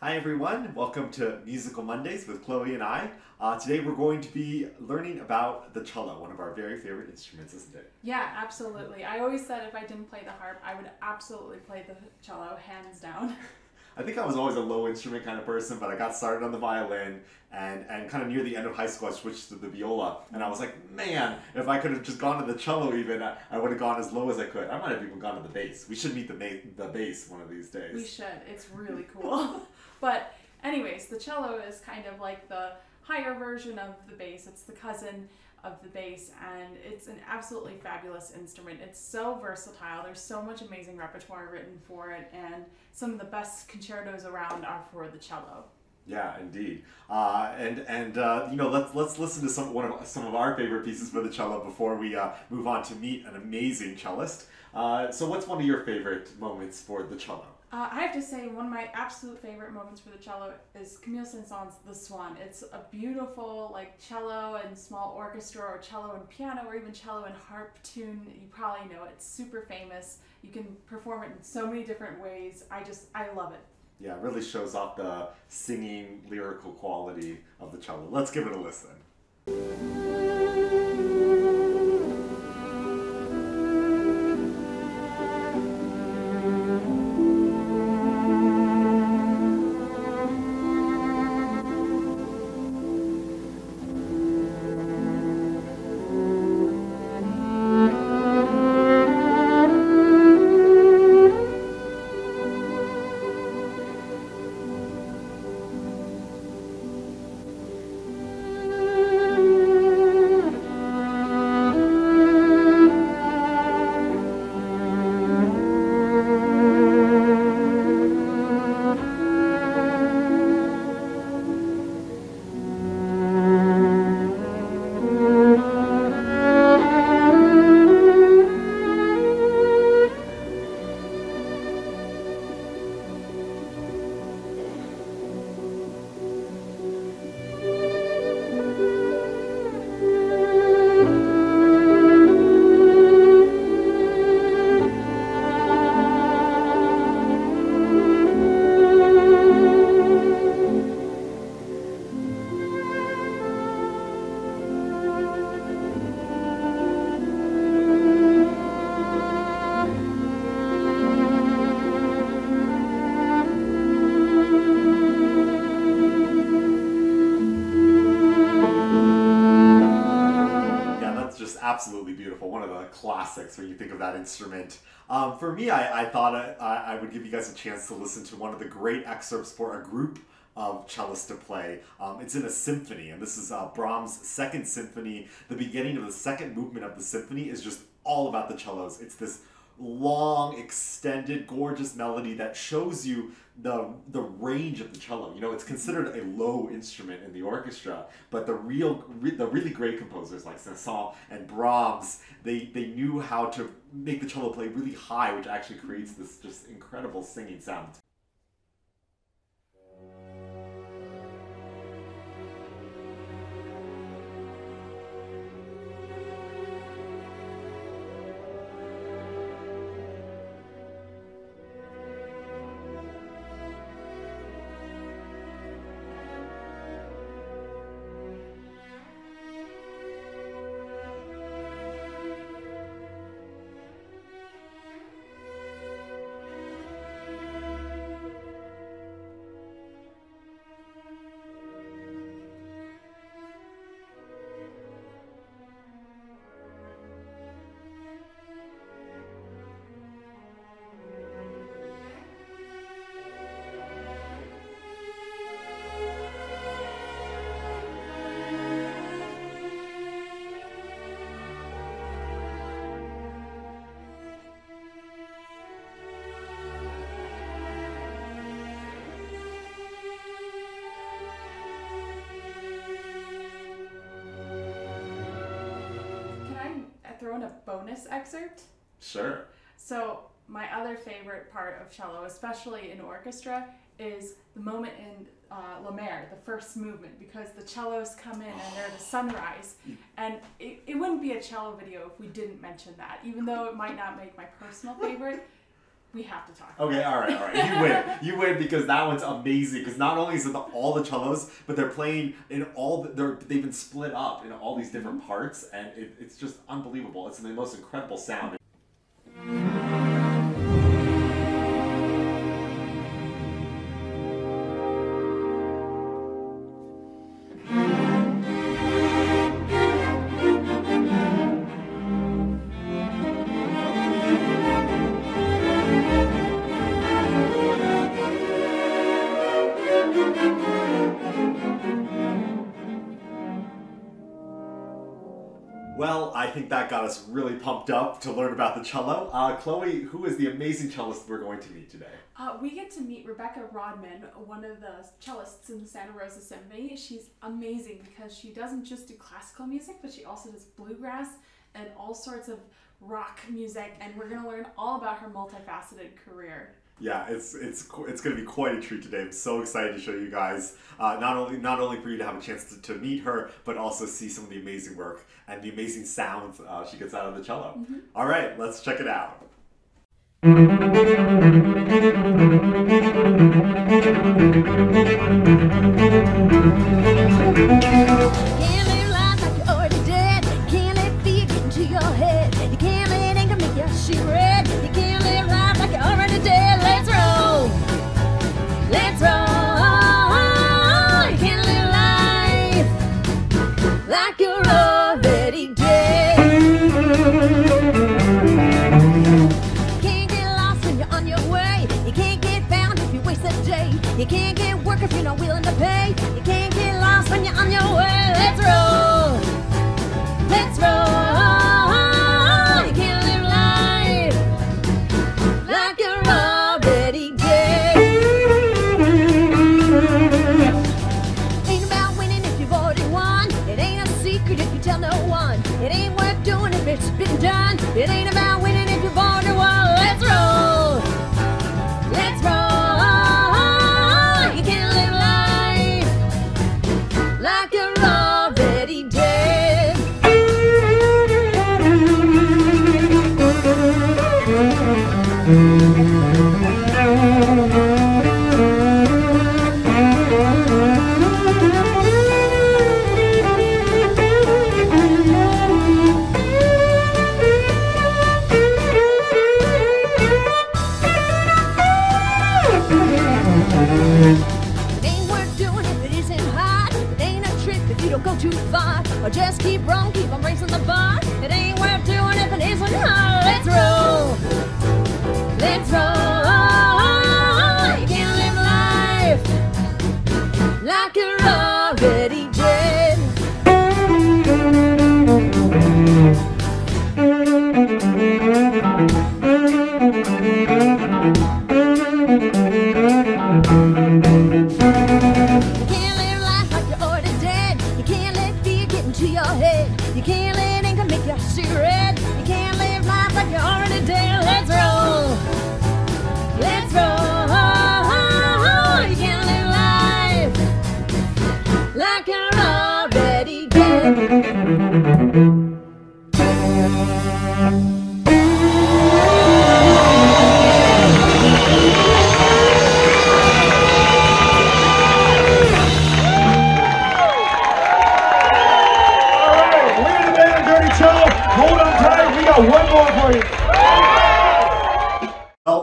Hi everyone, welcome to Musical Mondays with Chloe and I. Uh, today we're going to be learning about the cello, one of our very favorite instruments, isn't it? Yeah, absolutely. I always said if I didn't play the harp, I would absolutely play the cello, hands down. I think I was always a low instrument kind of person, but I got started on the violin and, and kind of near the end of high school I switched to the viola and I was like, man, if I could have just gone to the cello even, I, I would have gone as low as I could. I might have even gone to the bass. We should meet the, ma- the bass one of these days. We should. It's really cool. but anyways, the cello is kind of like the higher version of the bass. It's the cousin of the bass and it's an absolutely fabulous instrument. It's so versatile. There's so much amazing repertoire written for it and some of the best concertos around are for the cello. Yeah, indeed. Uh, and and uh, you know, let's let's listen to some one of some of our favorite pieces for the cello before we uh, move on to meet an amazing cellist. Uh, so, what's one of your favorite moments for the cello? Uh, I have to say, one of my absolute favorite moments for the cello is Camille Saint-Saëns' "The Swan." It's a beautiful, like cello and small orchestra, or cello and piano, or even cello and harp tune. You probably know it. It's super famous. You can perform it in so many different ways. I just, I love it. Yeah, it really shows off the singing lyrical quality of the cello. Let's give it a listen. Classics when you think of that instrument. Um, for me, I, I thought I, I, would give you guys a chance to listen to one of the great excerpts for a group of cellists to play. Um, it's in a symphony, and this is uh, Brahms' second symphony. The beginning of the second movement of the symphony is just all about the cellos. It's this long, extended, gorgeous melody that shows you the the range of the cello. You know, it's considered a low instrument in the orchestra, but the real re, the really great composers like Saint-Saëns and Brahms, they they knew how to make the cello play really high, which actually creates this just incredible singing sound. Bonus excerpt? Sure. So, my other favorite part of cello, especially in orchestra, is the moment in uh, La Mer, the first movement, because the cellos come in and they're the sunrise. And it, it wouldn't be a cello video if we didn't mention that, even though it might not make my personal favorite. We have to talk. Okay, all right, all right. You win. You win because that one's amazing. Because not only is it the, all the cellos, but they're playing in all. The, they're they've been split up in all these different mm-hmm. parts, and it, it's just unbelievable. It's the most incredible sound. Well, I think that got us really pumped up to learn about the cello. Uh, Chloe, who is the amazing cellist we're going to meet today? Uh, we get to meet Rebecca Roudman, one of the cellists in the Santa Rosa Symphony. She's amazing because she doesn't just do classical music, but she also does bluegrass and all sorts of rock music. And we're going to learn all about her multifaceted career. Yeah, it's it's it's going to be quite a treat today. I'm so excited to show you guys uh, not only not only for you to have a chance to, to meet her, but also see some of the amazing work and the amazing sounds uh, she gets out of the cello. All right, let's check it out. Can't live life like you're already dead. Can't let fear get into your head. You can't let anger make you see red.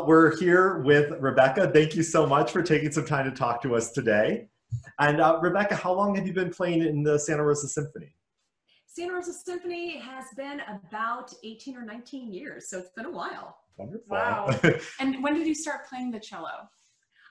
We're here with Rebecca. Thank you so much for taking some time to talk to us today. And uh, Rebecca, how long have you been playing in the Santa Rosa Symphony? Santa Rosa Symphony has been about 18 or 19 years, so it's been a while. Wonderful. Wow. And when did you start playing the cello?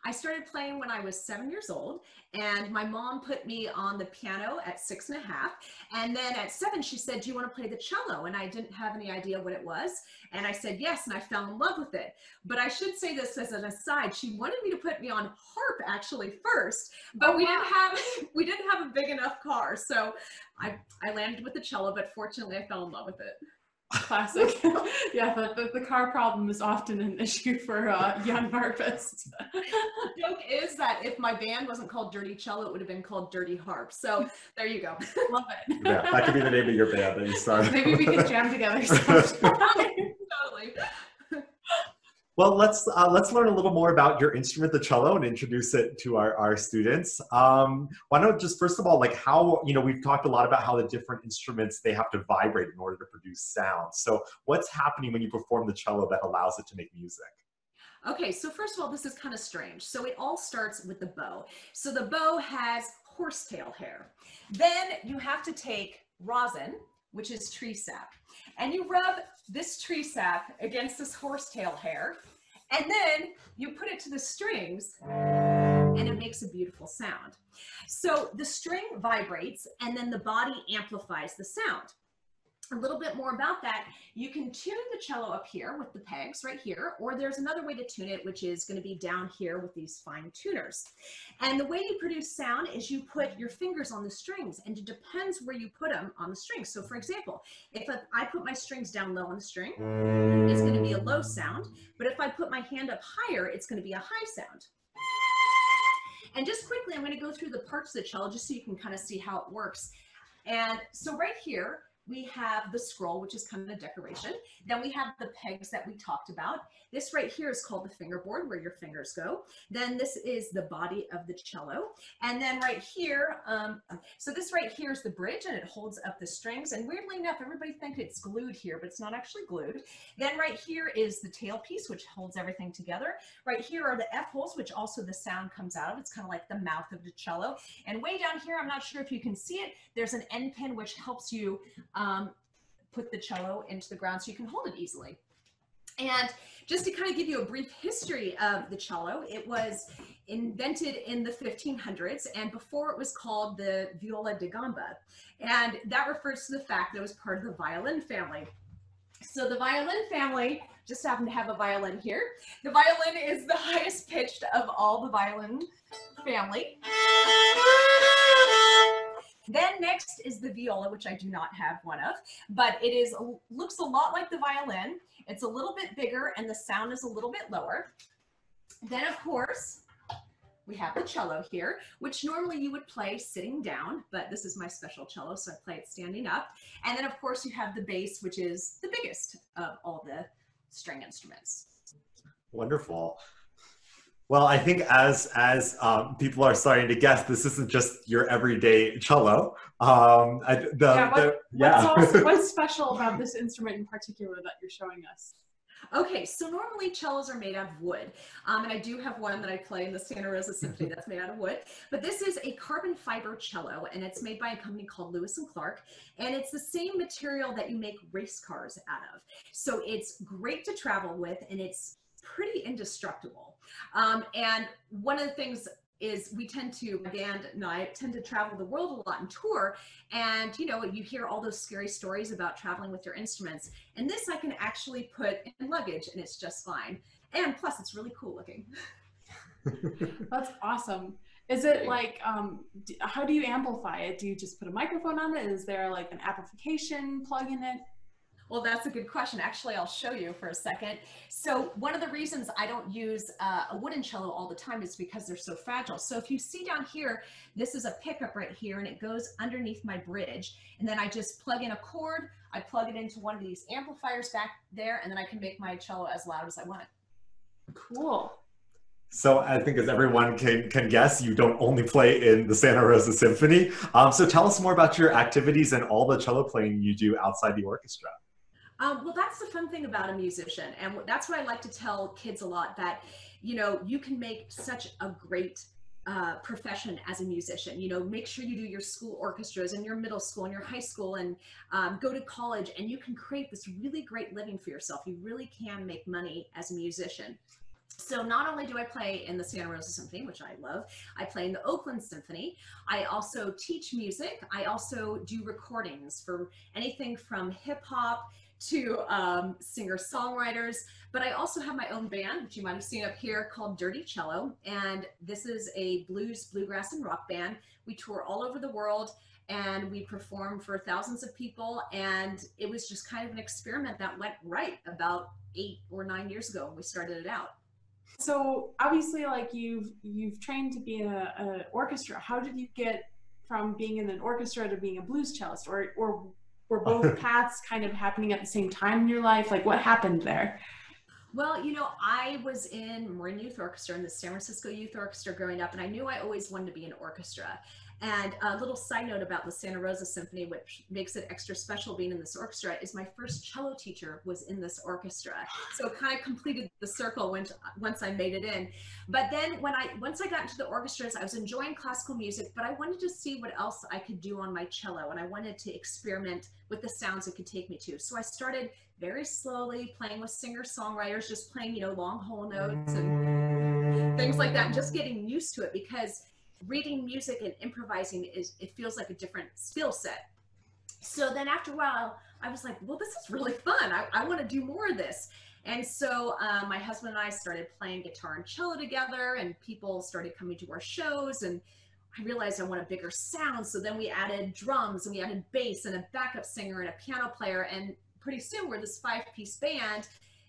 I started playing when I was seven years old, and my mom put me on the piano at six and a half. And then at seven, she said, Do you want to play the cello? And I didn't have any idea what it was. And I said yes, and I fell in love with it. But I should say this as an aside she wanted me to put me on harp actually first, but Oh, we wow. didn't have we didn't have a big enough car. So I, I landed with the cello, but fortunately I fell in love with it. Classic. yeah, the, the, the car problem is often an issue for uh, young harpists. The joke is that if my band wasn't called Dirty Cello, it would have been called Dirty Harp. So there you go. Love it. yeah, that could be the name of your band that you started. Maybe we could jam together sometime. totally. Well, let's uh, let's learn a little more about your instrument, the cello, and introduce it to our, our students. Um, why don't just first of all, like how you know we've talked a lot about how the different instruments they have to vibrate in order to produce sound. So, what's happening when you perform the cello that allows it to make music? Okay, so first of all, this is kind of strange. So it all starts with the bow. So the bow has horsetail hair. Then you have to take rosin, which is tree sap, and you rub this tree sap against this horsetail hair, and then you put it to the strings and it makes a beautiful sound. So the string vibrates and then the body amplifies the sound a little bit more about that, you can tune the cello up here with the pegs right here, or there's another way to tune it, which is going to be down here with these fine tuners. And the way you produce sound is you put your fingers on the strings, and it depends where you put them on the strings. So for example, if I put my strings down low on the string, it's going to be a low sound. But if I put my hand up higher, it's going to be a high sound. And just quickly, I'm going to go through the parts of the cello just so you can kind of see how it works. And so right here, we have the scroll, which is kind of a decoration. Then we have the pegs that we talked about. This right here is called the fingerboard, where your fingers go. Then this is the body of the cello. And then right here, um, so this right here is the bridge, and it holds up the strings. And weirdly enough, everybody thinks it's glued here, but it's not actually glued. Then right here is the tailpiece, which holds everything together. Right here are the F holes, which also the sound comes out of. It's kind of like the mouth of the cello. And way down here, I'm not sure if you can see it, there's an end pin, which helps you um, put the cello into the ground so you can hold it easily. And just to kind of give you a brief history of the cello, it was invented in the 1500s and before it was called the viola da gamba. And that refers to the fact that it was part of the violin family. So the violin family just happened to have a violin here. The violin is the highest pitched of all the violin family. Then next is the viola, which I do not have one of, but it is looks a lot like the violin. It's a little bit bigger and the sound is a little bit lower. Then of course, we have the cello here, which normally you would play sitting down, but this is my special cello, so I play it standing up. And then of course you have the bass, which is the biggest of all the string instruments. Wonderful. Well, I think as as um, people are starting to guess, this isn't just your everyday cello. Um, I, the, yeah, what, the, yeah. What's, also, what's special about this instrument in particular that you're showing us? Okay, so normally cellos are made out of wood, um, and I do have one that I play in the Santa Rosa Symphony that's made out of wood. But this is a carbon fiber cello, and it's made by a company called Luis and Clark, and it's the same material that you make race cars out of. So it's great to travel with, and it's pretty indestructible. Um, and one of the things is we tend to my band and I tend to travel the world a lot and tour. And you know you hear all those scary stories about traveling with your instruments. And this I can actually put in luggage and it's just fine. And plus it's really cool looking. That's awesome. Is it like um, how do you amplify it? Do you just put a microphone on it? Is there like an amplification plug in it well, that's a good question. Actually, I'll show you for a second. So one of the reasons I don't use uh, a wooden cello all the time is because they're so fragile. So if you see down here, this is a pickup right here and it goes underneath my bridge. And then I just plug in a cord, I plug it into one of these amplifiers back there, and then I can make my cello as loud as I want. Cool. So I think as everyone can, can guess, you don't only play in the Santa Rosa Symphony. Um, so tell us more about your activities and all the cello playing you do outside the orchestra. Um, well, that's the fun thing about a musician. And that's what I like to tell kids a lot that, you know, you can make such a great uh, profession as a musician. You know, make sure you do your school orchestras and your middle school and your high school and um, go to college and you can create this really great living for yourself. You really can make money as a musician. So not only do I play in the Santa Rosa Symphony, which I love, I play in the Oakland Symphony. I also teach music. I also do recordings for anything from hip hop to um, singer songwriters. But I also have my own band, which you might have seen up here, called Dirty Cello. And this is a blues, bluegrass, and rock band. We tour all over the world and we perform for thousands of people. And it was just kind of an experiment that went right about eight or nine years ago when we started it out. So obviously, like you've you've trained to be in a, a orchestra. How did you get from being in an orchestra to being a blues cellist, or or were both paths kind of happening at the same time in your life? Like what happened there? Well, you know, I was in Marin Youth Orchestra in the San Francisco Youth Orchestra growing up, and I knew I always wanted to be in orchestra. And a little side note about the Santa Rosa Symphony, which makes it extra special being in this orchestra, is my first cello teacher was in this orchestra. So it kind of completed the circle once, once I made it in. But then when I once I got into the orchestras, I was enjoying classical music, but I wanted to see what else I could do on my cello, and I wanted to experiment with the sounds it could take me to. So I started very slowly playing with singer-songwriters, just playing, you know, long whole notes and things like that, and just getting used to it because reading music and improvising is it feels like a different skill set. So then after a while i was like well this is really fun. I, I want to do more of this. And so um, my husband and i started playing guitar and cello together and people started coming to our shows and i realized i want a bigger sound. So then we added drums and we added bass and a backup singer and a piano player and pretty soon we're this five piece band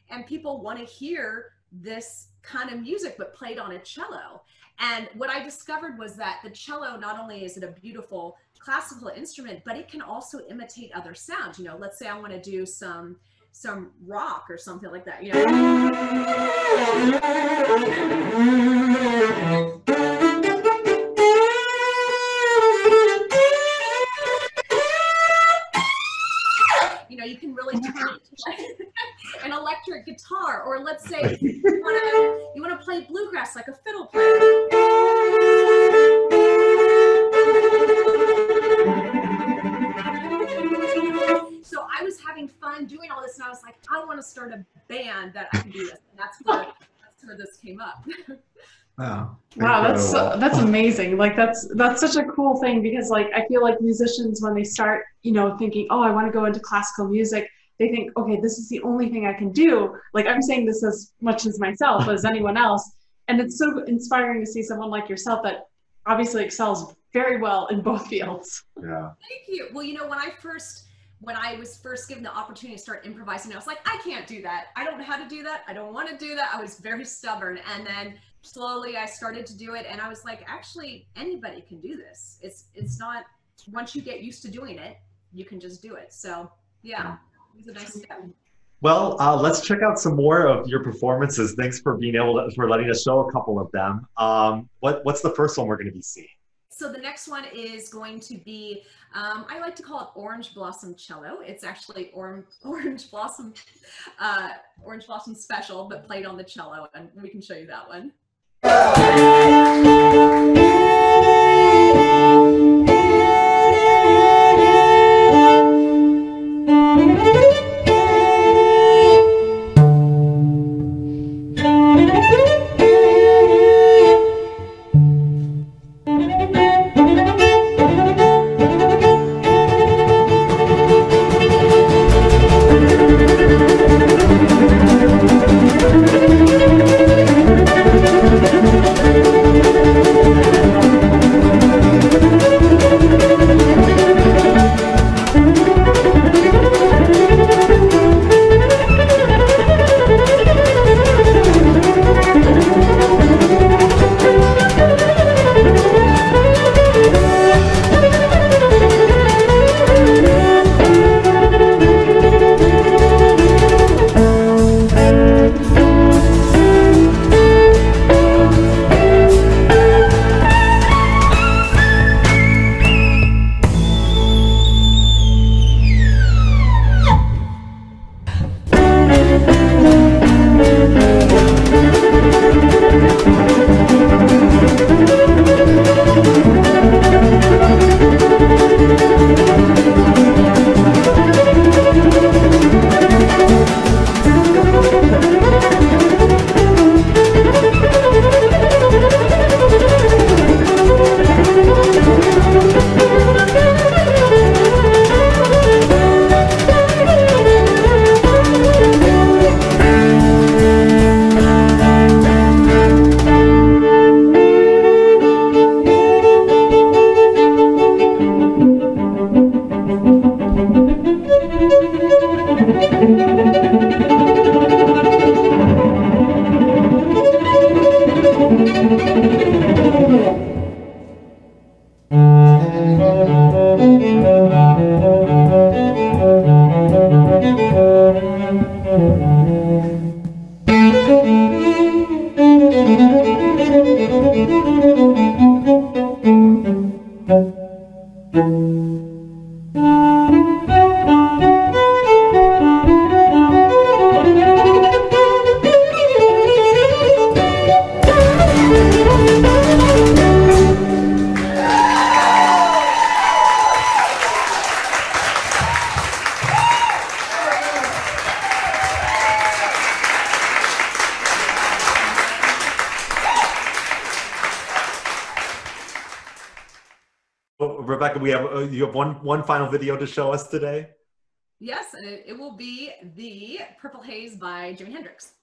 and people want to hear this kind of music but played on a cello and what I discovered was that the cello, not only is it a beautiful classical instrument, but it can also imitate other sounds. You know, let's say I want to do some some rock or something like that. You know. Electric guitar, or let's say you want to you want to play bluegrass like a fiddle player. So I was having fun doing all this, and I was like, I want to start a band that I can do this, and that's where that's where this came up. Wow. Wow, that's uh, that's amazing. Like that's that's such a cool thing because like I feel like musicians when they start, you know, thinking, "Oh, I want to go into classical music." They think, okay, this is the only thing I can do. Like I'm saying this as much as myself as anyone else. And it's so inspiring to see someone like yourself that obviously excels very well in both fields. Yeah. Thank you. Well, you know, when I first when I was first given the opportunity to start improvising, I was like, I can't do that. I don't know how to do that. I don't want to do that. I was very stubborn. And then slowly I started to do it and I was like, actually anybody can do this. It's it's not once you get used to doing it, you can just do it. So yeah was a nice step. Well, uh, let's check out some more of your performances. Thanks for being able to, for letting us show a couple of them. Um, what, what's the first one we're going to be seeing? So the next one is going to be, um, I like to call it Orange Blossom Cello. It's actually Orange, Orange Blossom, uh, Orange Blossom Special, but played on the cello, and we can show you that one. Rebecca, we have uh, you have one one final video to show us today. Yes, and it, it will be the Purple Haze by Jimi Hendrix.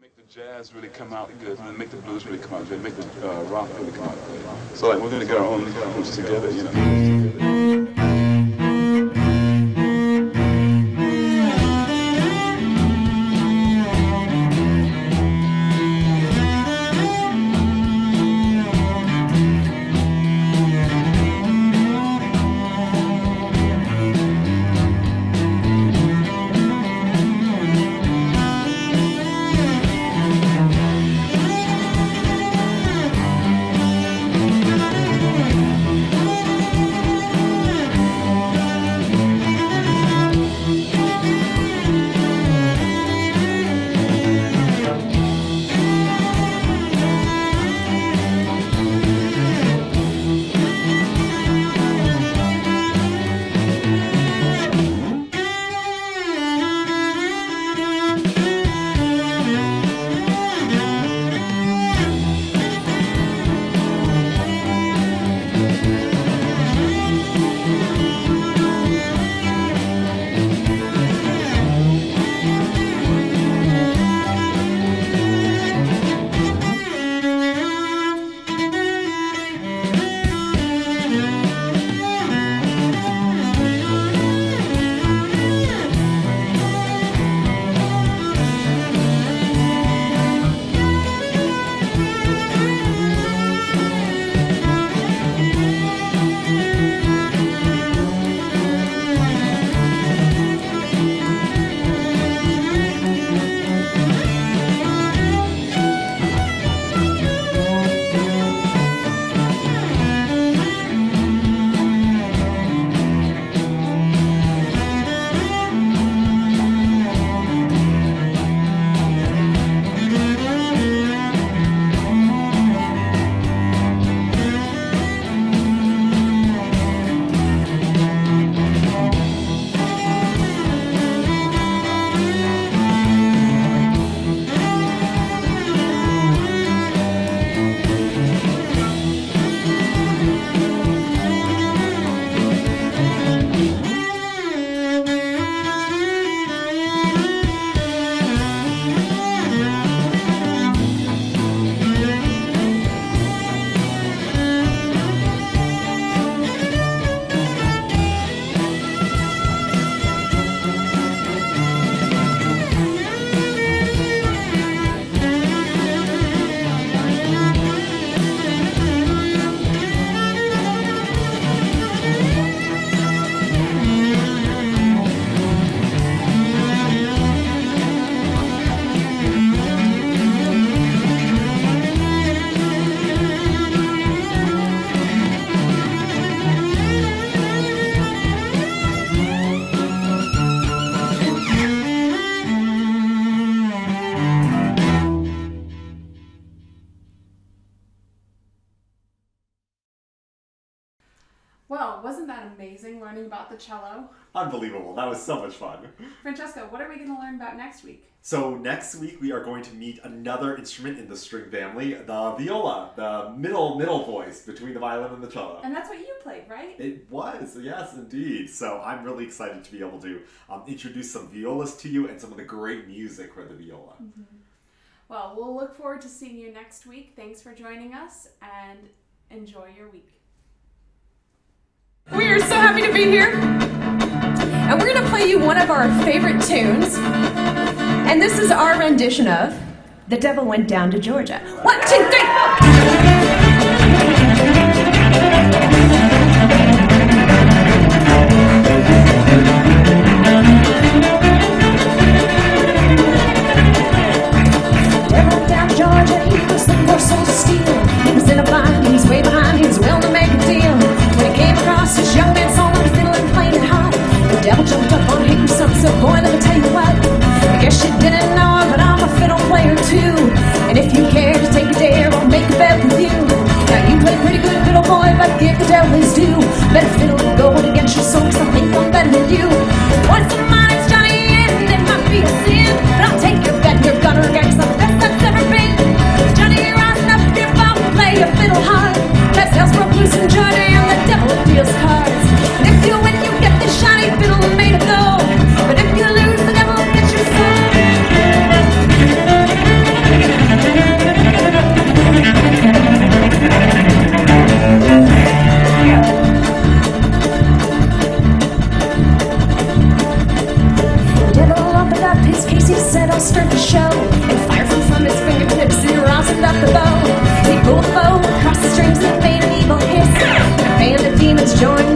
Make the jazz really come out good, and make the blues really come out good, make the uh, rock really come out good. So like we're gonna get our own groups together, you know. Unbelievable! That was so much fun. Francesco, what are we going to learn about next week? So next week we are going to meet another instrument in the string family, the viola, the middle middle voice between the violin and the cello. And that's what you played, right? It was, yes, indeed. So I'm really excited to be able to um, introduce some violas to you and some of the great music for the viola. Well, we'll look forward to seeing you next week. Thanks for joining us and enjoy your week. We are so happy to be here. And we're going to play you one of our favorite tunes. And this is our rendition of The Devil Went Down to Georgia. One, two, three, four. Join.